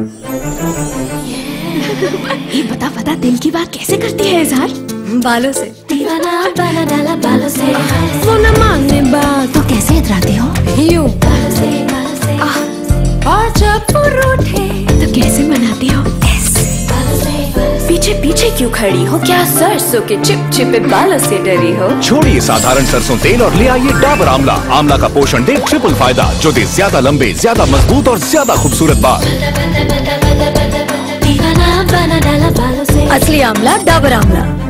ये बता बता दिल की बात कैसे करती है इजहार बालों से। दीवाना बना डाला बालों से। वो न मानने बात। तो कैसे इतराते हो? यूँ। बालों से। पीछे क्यों खड़ी हो? क्या सरसों के चिप चिपे बालों से डरी हो? छोड़िए साधारण सरसों तेल और ले आइए डाबर आमला आमला का पोषण दे ट्रिपल फ़ायदा जो दे ज़्यादा लंबे ज़्यादा मज़बूत और ज़्यादा खूबसूरत बाल। असली आमला डाबर आमला